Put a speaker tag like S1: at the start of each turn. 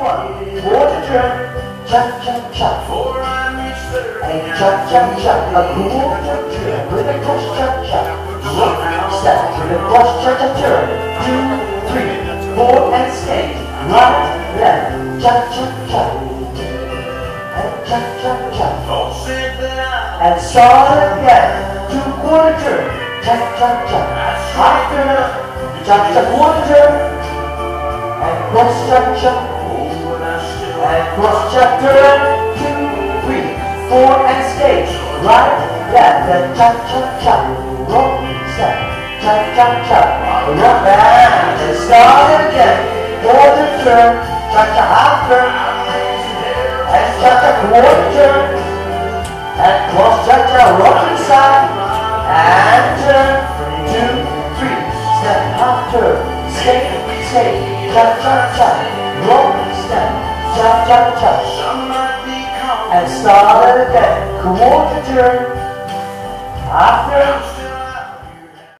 S1: one, quarter turn,
S2: reach thirty,
S1: And cha cha cha, a quarter turn with a cross cha cha. Rock, step with a cross cha cha turn. Two, three, four, and skate. Right, left, cha cha cha. And
S2: don't say that
S1: And start again. Two quarter turn, cha cha cha. Half turn, cha cha quarter turn. And cross cha cha. And cross chapter two, three, four, and stage. Right, left, and cha cha cha. Rock, step, cha cha cha. Rock and start again. Quarter turn, cha cha half turn, and cha cha quarter turn. And cross cha cha rock inside. And turn, two, three, step half turn. Skate, skate, cha cha cha. Rock, step,
S2: might be calling.
S1: and start again. Quarter turn. After